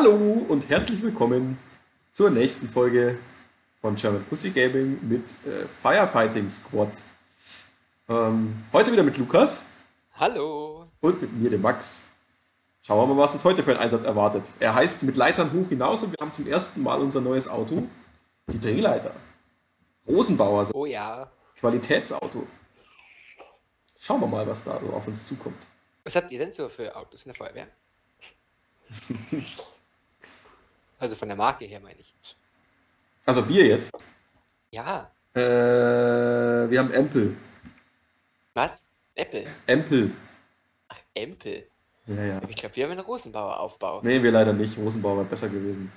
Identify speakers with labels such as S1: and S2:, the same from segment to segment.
S1: Hallo und herzlich willkommen zur nächsten Folge von German Pussy Gaming mit äh, Firefighting Squad. Ähm, heute wieder mit Lukas
S2: Hallo.
S1: und mit mir, dem Max. Schauen wir mal, was uns heute für einen Einsatz erwartet. Er heißt mit Leitern hoch hinaus und wir haben zum ersten Mal unser neues Auto, die Drehleiter. Rosenbauer, so
S2: Oh ja.
S1: Qualitätsauto. Schauen wir mal, was da so auf uns zukommt.
S2: Was habt ihr denn so für Autos in der Feuerwehr? also von der Marke her meine ich.
S1: Also wir jetzt.
S2: Ja.
S1: Äh, wir haben Empel.
S2: Was? Apple.
S1: Empel.
S2: Ach, Empel.
S1: Ja, ja.
S2: Ich glaube, wir haben einen Rosenbauer-Aufbau.
S1: Nee, wir leider nicht. Rosenbauer war besser gewesen.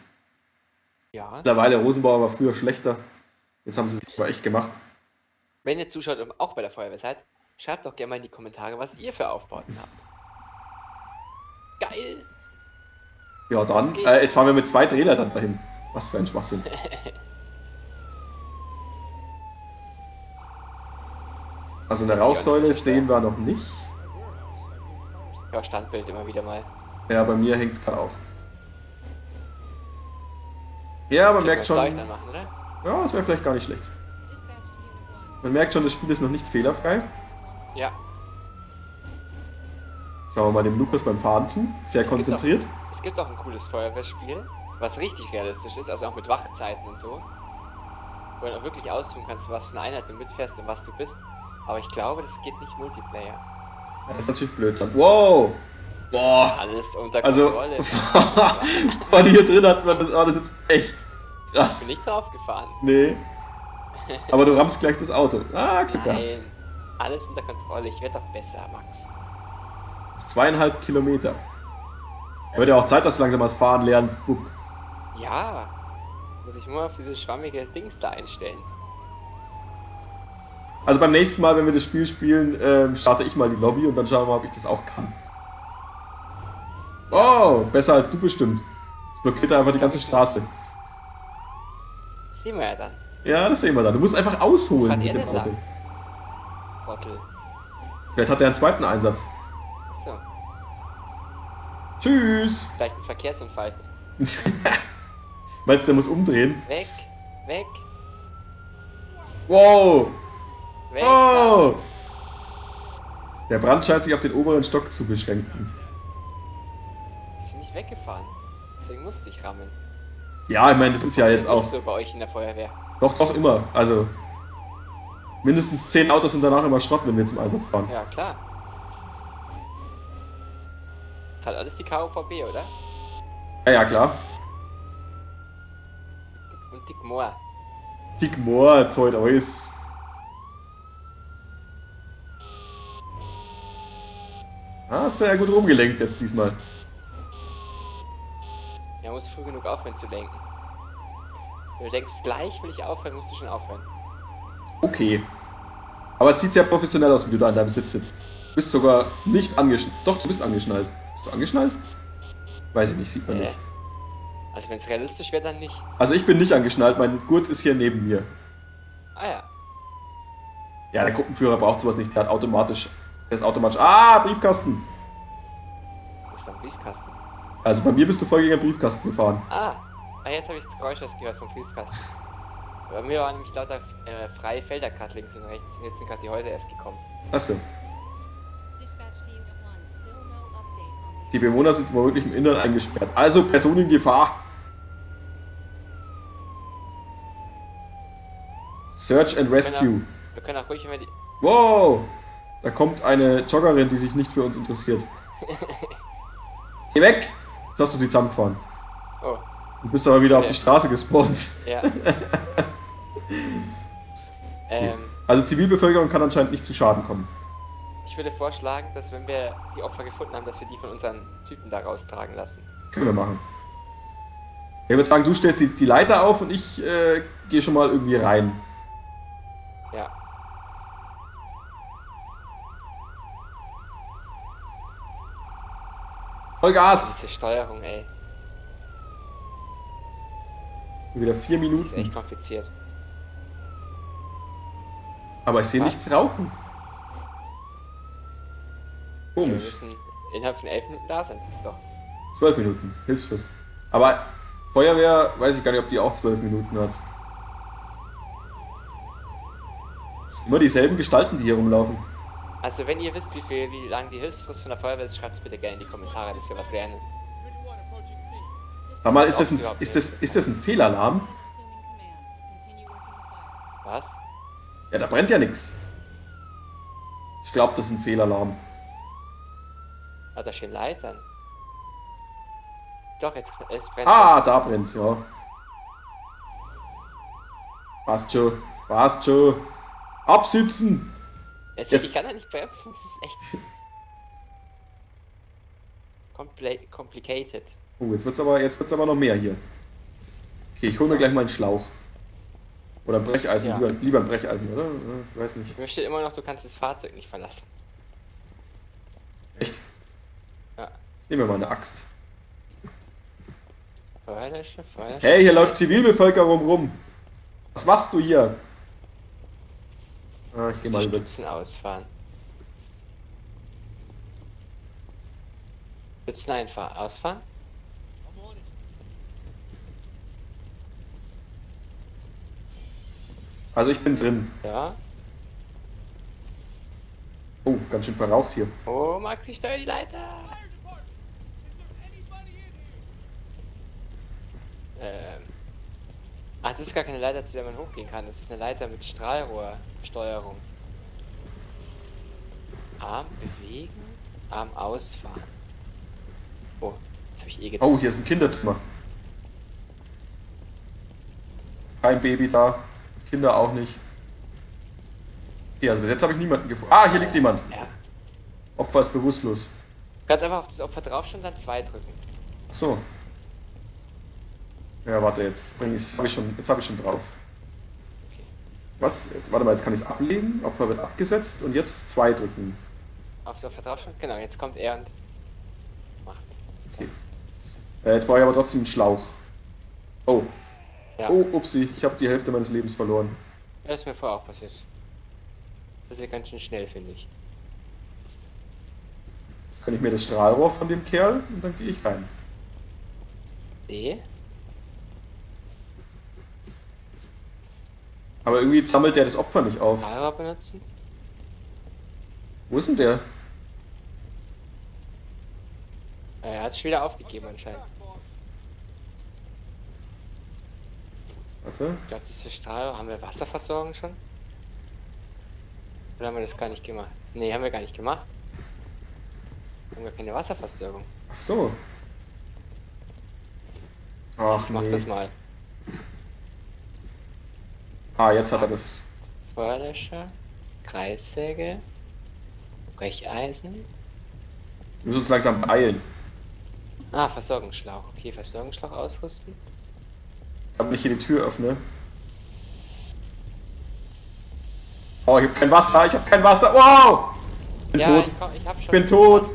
S2: Ja.
S1: Mittlerweile, Rosenbauer war früher schlechter. Jetzt haben sie es aber echt gemacht.
S2: Wenn ihr zuschaut und auch bei der Feuerwehr seid, schreibt doch gerne mal in die Kommentare, was ihr für Aufbauten habt. Geil.
S1: Ja, dann. Äh, jetzt fahren wir mit zwei Drehleitern dahin. Was für ein Schwachsinn. Also eine Rauchsäule sehen wir noch nicht.
S2: Ja, Standbild immer wieder mal.
S1: Ja, bei mir hängt es gerade auch. Ja, man
S2: Können
S1: merkt schon.
S2: machen, oder?
S1: Ja, das wäre vielleicht gar nicht schlecht. Man merkt schon, das Spiel ist noch nicht fehlerfrei.
S2: Ja.
S1: Schauen wir mal dem Lukas beim Fahren zu. Sehr
S2: Es gibt
S1: konzentriert.
S2: Es gibt auch ein cooles Feuerwehrspiel, was richtig realistisch ist, also auch mit Wachzeiten und so. Wo du auch wirklich aussuchen kannst, was für eine Einheit du mitfährst und was du bist. Aber ich glaube, das geht nicht Multiplayer.
S1: Das ist natürlich blöd. Wow! Boah!
S2: Alles unter
S1: Also,
S2: Kontrolle.
S1: von hier drin hat man das. Oh, ist jetzt echt krass.
S2: bin nicht drauf gefahren.
S1: Nee. Aber du rammst gleich das Auto. Ah, Glück gehabt.
S2: Nein. Alles unter Kontrolle. Ich werde doch besser, Max.
S1: Zweieinhalb Kilometer. Wird ja auch Zeit, dass du langsam das Fahren lernst. Bub.
S2: Ja. Muss ich nur auf diese schwammige Dings da einstellen.
S1: Also beim nächsten Mal, wenn wir das Spiel spielen, ähm, starte ich mal die Lobby und dann schauen wir mal, ob ich das auch kann. Oh, besser als du bestimmt. Jetzt blockiert er einfach die ganze Straße.
S2: Das sehen wir ja dann.
S1: Ja, das sehen wir dann. Du musst einfach ausholen mit dem Auto.
S2: Trottel.
S1: Vielleicht hat er einen zweiten Einsatz. Tschüss!
S2: Vielleicht ein Verkehrsunfall.
S1: Meinst du, der muss umdrehen?
S2: Weg. Weg.
S1: Wow!
S2: Weg.
S1: Oh! Der Brand scheint sich auf den oberen Stock zu beschränken.
S2: Sind nicht weggefahren. Deswegen musste ich rammen.
S1: Ja, ich meine, das ist ja jetzt
S2: Das ist
S1: auch.
S2: so bei euch in der Feuerwehr.
S1: Doch, doch, immer. Also. Mindestens 10 Autos sind danach immer Schrott, wenn wir zum Einsatz fahren.
S2: Ja, klar. Das hat alles die KOVB, oder?
S1: Ja, ja, klar.
S2: Und Dick Moor.
S1: Dick Moor, Zeug aus. Ah, hast du ja gut rumgelenkt jetzt diesmal.
S2: Er muss früh genug aufhören zu lenken. Wenn du denkst, gleich will ich aufhören, musst du schon aufhören.
S1: Okay. Aber es sieht sehr professionell aus, wie du da in deinem Sitz sitzt. Du bist sogar nicht angeschnallt. Doch, du bist angeschnallt. Bist du angeschnallt? Weiß ich nicht, sieht man
S2: Äh.
S1: nicht.
S2: Also wenn es realistisch wäre, dann nicht.
S1: Also ich bin nicht angeschnallt, mein Gurt ist hier neben mir.
S2: Ah ja.
S1: Ja, der Gruppenführer braucht sowas nicht, der hat automatisch. Der ist automatisch. Ah, Briefkasten!
S2: Wo ist da ein Briefkasten?
S1: Also bei mir bist du voll gegen den Briefkasten gefahren.
S2: Ah! Ah, jetzt habe ich das Geräusch gehört vom Briefkasten. Bei mir waren nämlich lauter äh, freie Felder gerade links und rechts und jetzt sind gerade die Häuser erst gekommen.
S1: Achso. Die Bewohner sind womöglich im Inneren eingesperrt. Also Personengefahr. Search and Rescue.
S2: Wir können auch ruhig immer die.
S1: Wow! Da kommt eine Joggerin, die sich nicht für uns interessiert. Geh weg! Jetzt hast du sie zusammengefahren.
S2: Oh,
S1: Du bist aber wieder auf
S2: Ja.
S1: die Straße gespawnt.
S2: ja. ähm,
S1: Also Zivilbevölkerung kann anscheinend nicht zu Schaden kommen.
S2: Ich würde vorschlagen, dass wenn wir die Opfer gefunden haben, dass wir die von unseren Typen da raustragen lassen.
S1: Können wir machen. Ich würde sagen, du stellst die, die Leiter auf und ich äh, gehe schon mal irgendwie rein.
S2: Ja.
S1: Vollgas!
S2: Diese Steuerung, ey.
S1: Wieder vier
S2: Die ist echt
S1: Minuten.
S2: kompliziert.
S1: Aber ich sehe nichts rauchen.
S2: Wir
S1: Komisch.
S2: müssen innerhalb von elf Minuten da sein, ist doch.
S1: Zwölf Minuten. Hilfsfrist. Aber Feuerwehr, weiß ich gar nicht, ob die auch zwölf Minuten hat. Es sind immer dieselben Gestalten, die hier rumlaufen.
S2: Also wenn ihr wisst, wie viel, wie lang die Hilfsfrist von der Feuerwehr ist, schreibt es bitte gerne in die Kommentare, dass wir was lernen.
S1: Sag mal, ist das, ein, ist, das, ist das ein Fehlalarm?
S2: Was?
S1: Ja, da brennt ja nichts. Ich glaube, das ist ein Fehlalarm.
S2: Da stehen Leitern. Doch, jetzt es brennt.
S1: Ah, da brennt's, ja. Passt schon. Passt schon. Absitzen!
S2: Es,
S1: jetzt-
S2: ich kann da nicht bremsen, das ist echt. Compli complicated.
S1: Oh, jetzt wird's aber, jetzt wird's aber noch mehr hier. Okay, ich hole mir gleich mal einen Schlauch. Oder ein Brecheisen,
S2: Ja.
S1: lieber, lieber ein Brecheisen, oder? Ja, Ich weiß nicht.
S2: Mir steht immer noch, du kannst das Fahrzeug nicht verlassen.
S1: Echt?
S2: Ja.
S1: Ich nehme mir mal eine Axt.
S2: Feuerlöscher, Feuerlöscher.
S1: Hey, hier läuft Zivilbevölkerung rum. Was machst du hier? Ah, ich geh mal über.
S2: Stützen ausfahren. Stützen einfach ausfahren?
S1: Also ich bin drin.
S2: Ja.
S1: Oh, ganz schön verraucht hier.
S2: Oh, Max, ich steuere die Leiter. Ähm. Ach, das ist gar keine Leiter, zu der man hochgehen kann. Das ist eine Leiter mit Strahlrohrsteuerung. Arm bewegen, Arm ausfahren. Oh, jetzt habe ich eh gedacht.
S1: Oh, hier ist ein Kinderzimmer. Kein Baby da. Kinder auch nicht. Okay, also bis jetzt habe ich niemanden gefunden. Ah, hier liegt jemand.
S2: Ja.
S1: Opfer ist bewusstlos.
S2: Du kannst einfach auf das Opfer draufschauen und dann zwei drücken.
S1: Ach so. Ja, warte, jetzt bring ich's. Hab ich schon, jetzt habe ich schon drauf.
S2: Okay.
S1: Was? Jetzt, warte mal, jetzt kann ich es ablegen. Opfer wird abgesetzt und jetzt zwei drücken.
S2: Auf Opfer draufschauen? Genau, jetzt kommt er und macht.
S1: Okay. Äh, jetzt brauche ich aber trotzdem einen Schlauch. Oh.
S2: Ja.
S1: Oh, upsi, ich habe die Hälfte meines Lebens verloren.
S2: Das ist mir vorher auch passiert. Das ist ja ganz schön schnell, finde ich.
S1: Jetzt kann ich mir das Strahlrohr von dem Kerl und dann gehe ich rein.
S2: D.
S1: Aber irgendwie sammelt der das Opfer nicht auf.
S2: Fahrer benutzen.
S1: Wo ist denn der?
S2: Er hat es wieder aufgegeben anscheinend.
S1: Warte.
S2: Ich glaube, diese Strahl. Haben wir Wasserversorgung schon? Oder haben wir das gar nicht gemacht? Ne, haben wir gar nicht gemacht. Haben wir keine Wasserversorgung.
S1: Ach so. Ach
S2: Ich mach
S1: nee.
S2: das mal.
S1: Ah, jetzt hat er das.
S2: Feuerlöscher, Kreissäge, Brecheisen.
S1: Wir müssen uns langsam beeilen.
S2: Ah, Versorgungsschlauch. Okay, Versorgungsschlauch ausrüsten.
S1: Ich kann nicht hier die Tür öffnen. Oh, ich habe kein Wasser, ich habe kein Wasser. Wow! Ich bin
S2: ja,
S1: tot.
S2: Ich, komm, ich hab.
S1: Ich bin tot.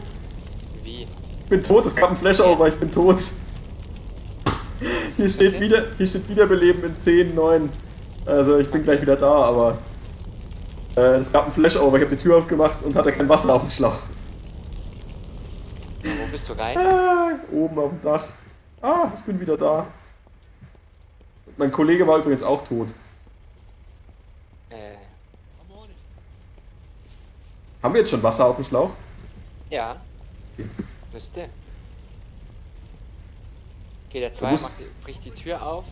S2: Wie?
S1: Ich bin tot, es gab ein Flashover, ich bin tot. Hier steht wieder, hier steht Wiederbeleben in 10, 9. Also ich bin gleich wieder da, aber äh, es gab ein Flashover, ich habe die Tür aufgemacht und hatte kein Wasser auf dem Schlauch.
S2: Wo bist du rein?
S1: Ah, oben auf dem Dach. Ah, ich bin wieder da. Mein Kollege war übrigens auch tot.
S2: Äh,
S1: Haben wir jetzt schon Wasser auf dem Schlauch?
S2: ja.
S1: Okay.
S2: Müsste. Okay, der 2
S1: musst-
S2: macht, die- bricht die Tür auf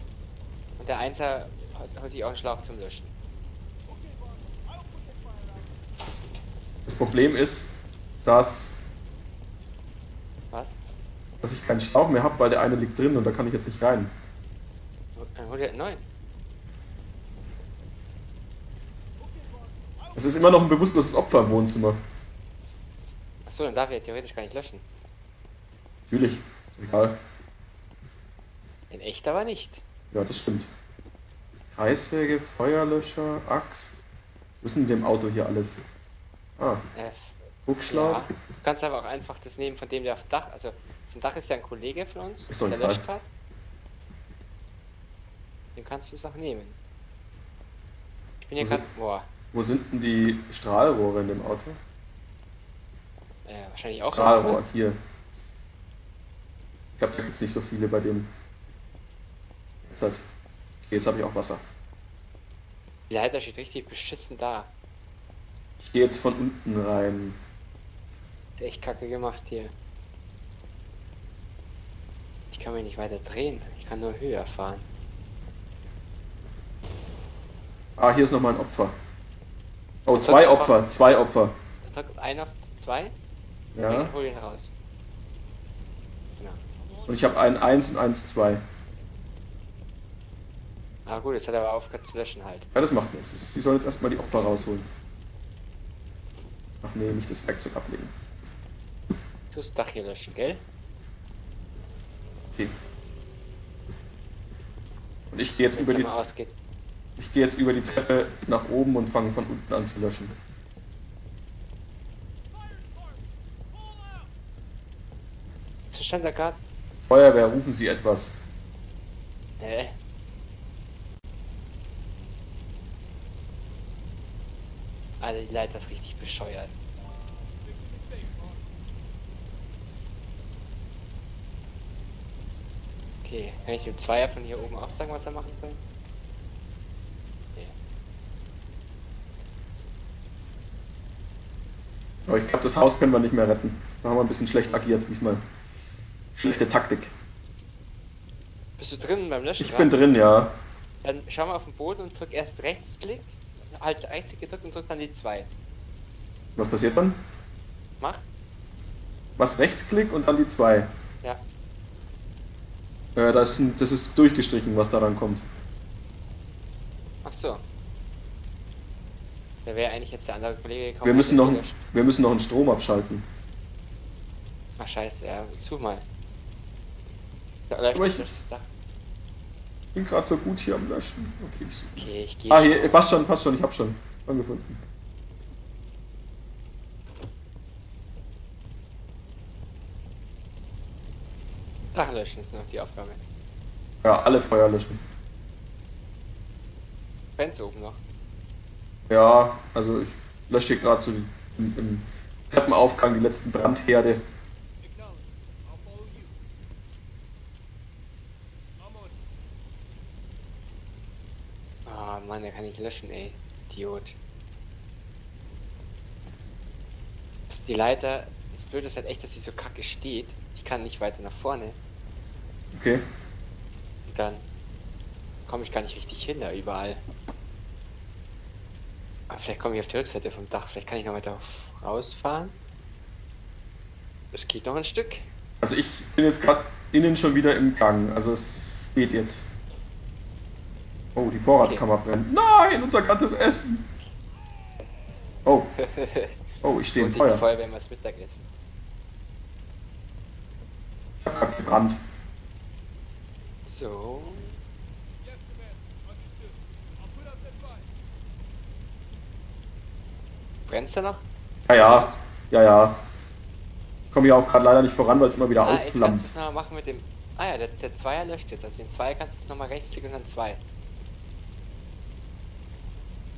S2: und der 1er holt sich auch Schlauch zum Löschen.
S1: Das Problem ist, dass,
S2: Was?
S1: dass ich keinen Schlauch mehr habe, weil der eine liegt drin und da kann ich jetzt nicht rein.
S2: Dann hol dir einen neuen.
S1: Es ist immer noch ein bewusstloses Opfer im Wohnzimmer.
S2: Achso, dann darf er theoretisch gar nicht löschen.
S1: Natürlich. Egal.
S2: In echt aber nicht.
S1: Ja, das stimmt. Kreissäge, Feuerlöscher, Axt. Wo ist denn dem Auto hier alles? Ah,
S2: Äh,
S1: Druckschlauch.
S2: ja. Du kannst aber auch einfach das nehmen von dem, der auf dem Dach, also auf dem Dach ist ja ein Kollege von uns,
S1: Ist doch
S2: der löscht gerade. Dem kannst du es auch nehmen. Ich bin hier
S1: Wo
S2: gerade,
S1: sind-
S2: boah,
S1: Wo sind denn die Strahlrohre in dem Auto?
S2: äh, wahrscheinlich auch.
S1: Strahlrohr,
S2: oder?
S1: hier. glaube, da gibt es nicht so viele bei dem. Jetzt, halt. Jetzt habe ich auch Wasser.
S2: Die Leiter steht richtig beschissen da.
S1: Ich gehe jetzt von unten rein.
S2: Hat echt kacke gemacht hier. Ich kann mich nicht weiter drehen. Ich kann nur höher fahren.
S1: Ah, hier ist nochmal ein Opfer. Oh, zwei Opfer, zwei Opfer.
S2: Drück ein auf zwei.
S1: Ja.
S2: Hol ihn raus. Genau.
S1: Und ich habe einen 1 und 1 2.
S2: Ah gut, jetzt hat er aber aufgehört zu löschen halt.
S1: Ja, das macht nichts. Sie sollen jetzt erstmal die Opfer rausholen. Ach nee, nicht das Werkzeug ablegen.
S2: Du das Dach hier löschen, gell?
S1: Okay. Und ich gehe jetzt
S2: Wenn
S1: über die
S2: ausgeht.
S1: ich gehe jetzt über die Treppe nach oben und fange von unten an zu löschen.
S2: Was stand da gerade?
S1: Feuerwehr, rufen Sie etwas.
S2: Hä? Alter, die Leiter ist richtig bescheuert. Okay, kann ich dem Zweier von hier oben auch sagen, was er machen soll?
S1: Aber ich glaube, das Haus können wir nicht mehr retten. Da haben wir ein bisschen schlecht agiert diesmal. Schlechte Taktik.
S2: Bist du drin beim Löschen?
S1: Ich bin drin, ja.
S2: Dann schau mal auf den Boden und drück erst Rechtsklick, halt Rechtsklick gedrückt und drück dann die 2.
S1: Was passiert dann?
S2: Mach.
S1: Was Rechtsklick und dann die 2.
S2: Ja.
S1: Äh, das, ist ein- das ist durchgestrichen, was daran kommt.
S2: Ach so. Da wäre eigentlich jetzt der andere Kollege gekommen.
S1: Wir müssen noch,
S2: gelöscht.
S1: wir müssen noch einen Strom abschalten.
S2: Ach scheiße, ja, such mal. Da
S1: Aber ich-
S2: das Dach.
S1: Ich bin gerade so gut hier am Löschen. Okay, ich.
S2: Okay, ich gehe.
S1: Ah, hier, passt schon, passt schon, ich hab schon angefunden.
S2: Dach löschen ist noch die Aufgabe.
S1: Ja, alle Feuer löschen.
S2: Brennt's oben noch.
S1: Ja, also ich lösche hier gerade so die, im, im Treppenaufgang die letzten Brandherde.
S3: Acknowledge. I'll follow you. I'm on it.
S2: Ah Mann, der kann nicht löschen, ey. Idiot. Das- Die Leiter, das Blöde ist halt echt, dass sie so kacke steht. Ich kann nicht weiter nach vorne.
S1: Okay.
S2: Und dann komme ich gar nicht richtig hin da überall. Aber vielleicht komme ich auf die Rückseite vom Dach. Vielleicht kann ich noch weiter rausfahren. Es geht noch ein Stück.
S1: Also ich bin jetzt gerade innen schon wieder im Gang. Also es geht jetzt. Oh, die Vorratskammer brennt. Nein, unser ganzes Essen. Oh, oh, ich stehe im
S2: die
S1: Feuer.
S2: Feuerwehr mal das Mittagessen.
S1: Ich hab grad gebrannt.
S2: So. Brennt's da noch?
S1: Ja, ja, ja, ja. Ich komme hier auch gerade leider nicht voran, weil es immer wieder
S2: Ah, jetzt kannst du
S1: aufflammt.
S2: es nochmal machen mit dem. Ah ja, der, der Zweier löscht jetzt. Also den Zweier kannst du es nochmal rechtsklicken und dann zwei.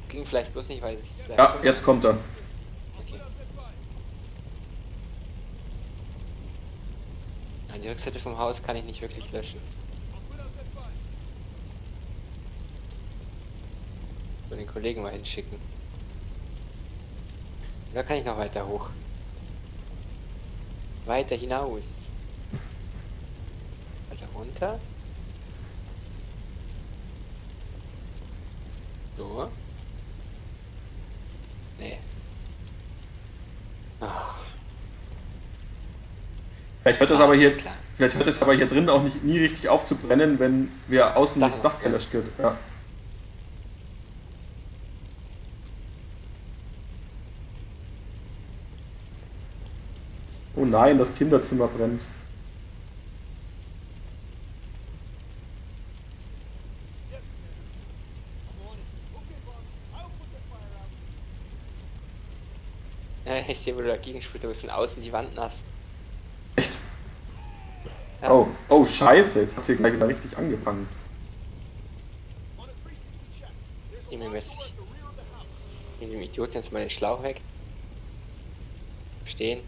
S2: Ging vielleicht bloß nicht, weil es.
S1: Ja, jetzt kommt er.
S2: Okay. Die Rückseite vom Haus kann ich nicht wirklich löschen. Will den Kollegen mal hinschicken. Da kann ich noch weiter hoch. Weiter hinaus. Weiter runter. So. Nee. Ah,
S1: Vielleicht hört es aber hier,
S2: klar.
S1: vielleicht hört es aber hier drin auch nicht nie richtig auf zu brennen, wenn wir außen
S2: Dach
S1: das Dach gelöscht wird. Ja. Oh nein, das Kinderzimmer brennt.
S2: Ja, ich sehe, wo du dagegen spielst, aber von außen die Wand nass. Ja.
S1: Oh, oh scheiße, jetzt hat sie gleich wieder richtig angefangen.
S3: On a 360 check. There's a
S2: Immer
S3: large
S2: mäßig.
S3: hole at the rear of the house.
S2: Nimm dem Idioten jetzt mal den Schlauch weg. Stehen.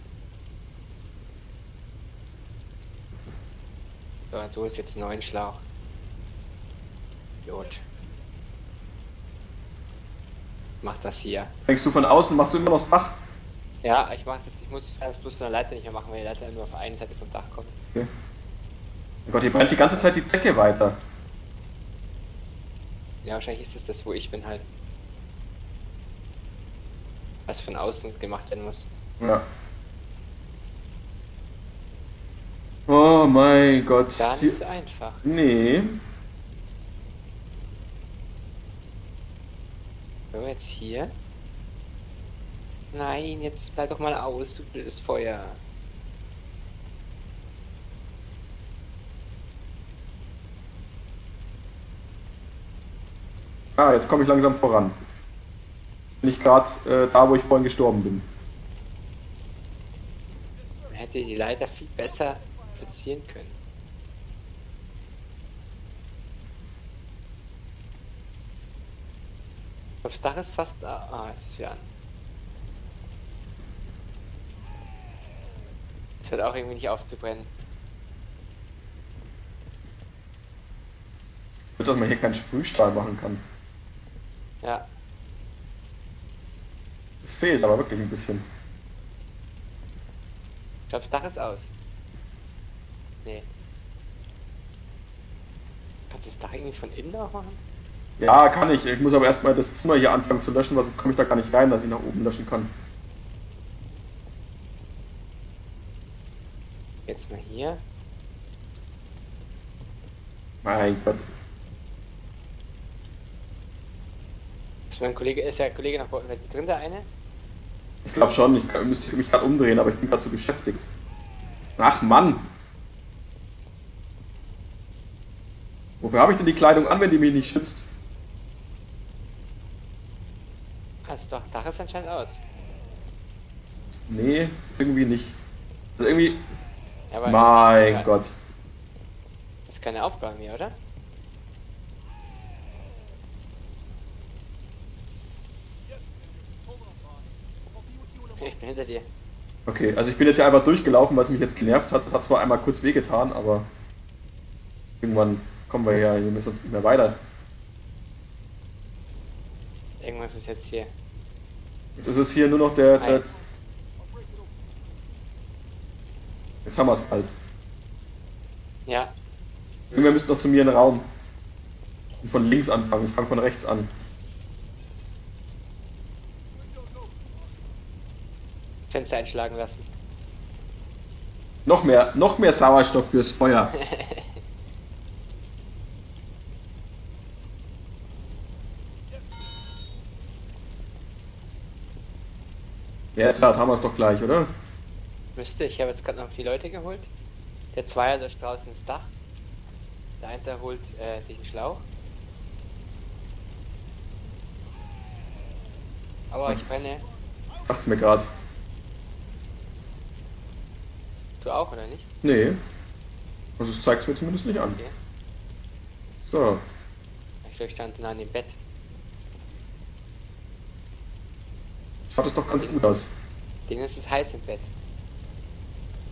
S2: So, so ist jetzt ein neuen Schlauch. Idiot. Mach das hier.
S1: Fängst du von außen, machst du immer noch das Dach?
S2: Ja, ich mach's jetzt, ich muss es ganz bloß von der Leiter nicht mehr machen, weil die Leiter nur auf eine Seite vom Dach kommt.
S1: Okay. Oh Gott, hier brennt die ganze Zeit die Decke weiter.
S2: Ja, wahrscheinlich ist es das, wo ich bin halt. Was von außen gemacht werden muss.
S1: Ja. Oh mein Gott.
S2: Gar nicht so einfach.
S1: Nee.
S2: So, jetzt hier. Nein, jetzt bleib doch mal aus, du blödes Feuer.
S1: Ah, jetzt komme ich langsam voran. Jetzt bin ich gerade äh, da, wo ich vorhin gestorben bin.
S2: Man hätte die Leiter viel besser platzieren können. Ich glaube, das Dach ist fast da. Ah, es ist wieder an. Es hört auch irgendwie nicht auf zu brennen.
S1: Wird, dass man hier keinen Sprühstrahl machen kann.
S2: Ja,
S1: Es fehlt aber wirklich ein bisschen.
S2: ich glaube, das Dach ist aus. Nee. Kannst du das Dach irgendwie von innen auch machen?
S1: Ja, kann ich. Ich muss aber erstmal das Zimmer hier anfangen zu löschen, weil sonst komme ich da gar nicht rein, dass ich nach oben löschen kann.
S2: Jetzt mal hier.
S1: Mein Gott.
S2: Ist mein Kollege, ist der Kollege noch drin, der eine?
S1: Ich glaube schon, ich kann- müsste mich gerade umdrehen, aber ich bin gerade so beschäftigt. Ach Mann! Wofür habe ich denn die Kleidung an, wenn die mich nicht schützt?
S2: Also doch, Dach ist anscheinend aus.
S1: Nee, irgendwie nicht. Also irgendwie.
S2: Ja,
S1: Mein Gott.
S2: Das ist keine Aufgabe mehr, oder? Ich bin hinter dir.
S1: Okay, also ich bin jetzt hier einfach durchgelaufen, weil es mich jetzt genervt hat. Das hat zwar einmal kurz wehgetan, aber irgendwann kommen wir ja, wir müssen nicht mehr weiter.
S2: Irgendwas ist jetzt hier.
S1: Jetzt ist es hier nur noch der. der jetzt haben wir es bald.
S2: Ja,
S1: Wir müssen noch zu mir in den Raum. Und von links anfangen. Ich fange von rechts an.
S2: Fenster einschlagen lassen.
S1: Noch mehr, noch mehr Sauerstoff fürs Feuer. Ja, jetzt haben wir es doch gleich, oder?
S2: Müsste, ich habe jetzt gerade noch vier Leute geholt. Der Zweier löscht draußen ins Dach. Der Einser holt äh, sich einen Schlauch. Aber
S1: Was?
S2: ich brenne.
S1: Dacht's mir gerade.
S2: Du auch, oder nicht?
S1: Nee. Also es zeigt mir zumindest nicht an.
S2: Okay.
S1: So.
S2: Ich glaube, ich stand nah an dem Bett.
S1: Schaut es doch ganz gut aus.
S2: Denen ist es heiß im Bett.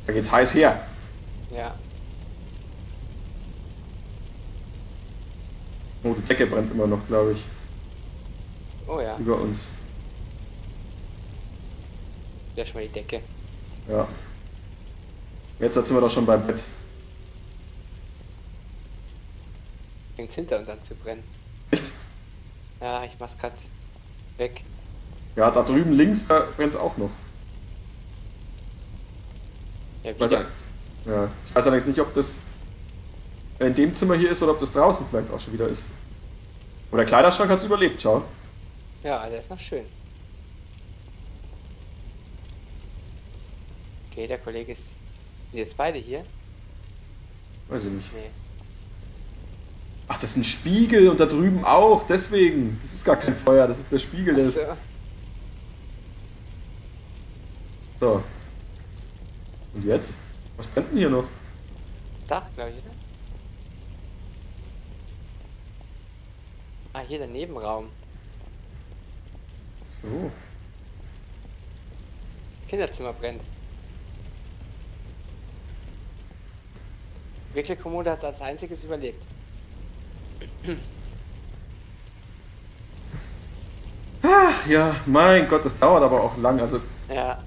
S1: Da geht's heiß her.
S2: Ja.
S1: Oh, die Decke brennt immer noch, glaube ich.
S2: Oh ja,
S1: Über uns.
S2: lösch mal die Decke.
S1: Ja. Jetzt sind wir doch schon beim Bett.
S2: Fängt hinter uns an zu brennen.
S1: Echt?
S2: Ja, ich mach's grad weg.
S1: Ja, da drüben links, da brennt's auch noch.
S2: Ja,
S1: Ich weiß, ja, ich weiß allerdings nicht, ob das in dem Zimmer hier ist oder ob das draußen vielleicht auch schon wieder ist. Aber der Kleiderschrank hat's überlebt, schau.
S2: Ja, der ist noch schön. Okay, der Kollege ist. Sind jetzt beide hier?
S1: Weiß ich nicht.
S2: Nee.
S1: Ach, das ist ein Spiegel und da drüben auch, deswegen. Das ist gar kein Feuer, das ist der Spiegel. Der
S2: Achso.
S1: so. Und jetzt? Was brennt denn hier noch?
S2: Dach, glaube ich, oder? Ah, hier der Nebenraum.
S1: So.
S2: Kinderzimmer brennt. Wirklich Komodo hat es als einziges überlebt.
S1: Ach ja, mein Gott, das dauert aber auch lang. Also
S2: Ja,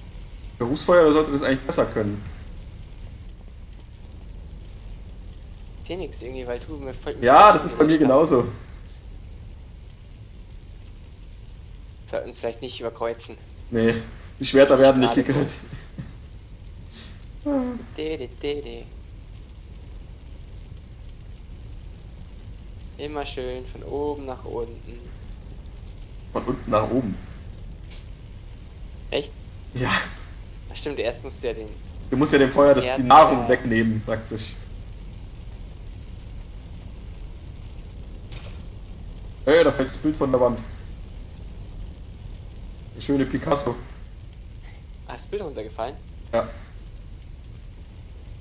S1: Berufsfeuerwehr sollte das eigentlich besser können.
S2: dir nix irgendwie, weil du mir voll.
S1: Ja, das ist bei mir genauso.
S2: Sollten uns vielleicht nicht überkreuzen.
S1: Nee, die Schwerter werden nicht
S2: Gerade Immer schön von oben nach unten.
S1: Von unten nach oben.
S2: Echt?
S1: Ja,
S2: Ach stimmt, erst musst du ja den.
S1: du musst ja dem Feuer das, die Nahrung wegnehmen, praktisch. Ey, da fällt das Bild von der Wand. Der schöne Picasso.
S2: Ah, das Bild runtergefallen?
S1: Ja.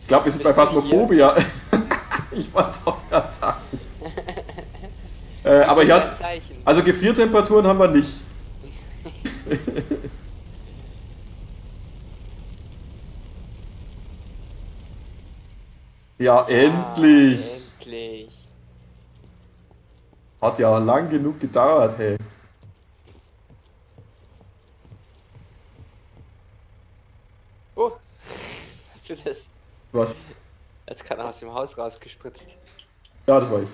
S1: Ich glaube, wir sind bei
S2: Bist
S1: Phasmophobia. ich wollte es auch gerade sagen. äh, aber hier
S2: Zeichen.
S1: also Gefriertemperaturen haben wir nicht. ja, endlich.
S2: Ah, endlich.
S1: Hat ja lang genug gedauert, hey.
S2: Oh, hast du das?
S1: Was?
S2: Jetzt gerade aus dem Haus rausgespritzt.
S1: Ja, das war ich.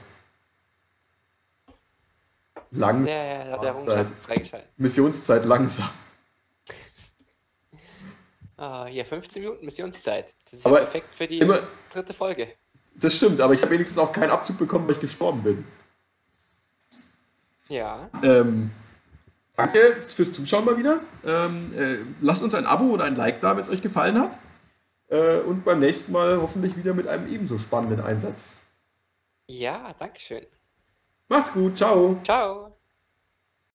S1: Lang.
S2: Ja, ja, hat der. Errungenschaft freigeschaltet.
S1: Missionszeit langsam.
S2: Ah, hier 15 Minuten Missionszeit. Das ist
S1: Aber
S2: ja perfekt für die
S1: immer-
S2: dritte Folge.
S1: Das stimmt, aber ich habe wenigstens auch keinen Abzug bekommen, weil ich gestorben bin.
S2: Ja,
S1: Ähm, danke fürs Zuschauen mal wieder. Ähm, äh, lasst uns ein Abo oder ein Like da, wenn es euch gefallen hat. Äh, und beim nächsten Mal hoffentlich wieder mit einem ebenso spannenden Einsatz.
S2: ja, danke schön.
S1: Macht's gut, ciao.
S2: Ciao.